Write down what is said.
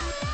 え!